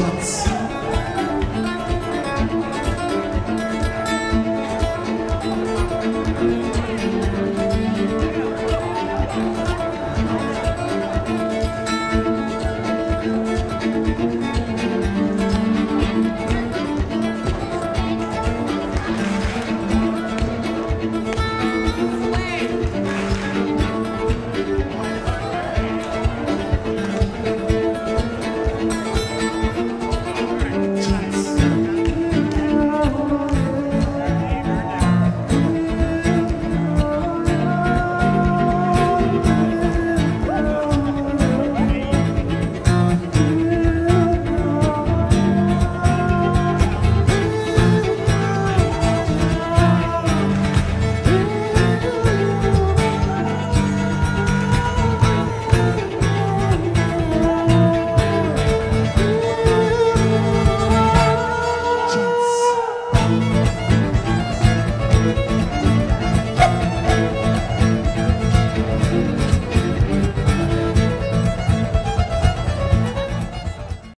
shots.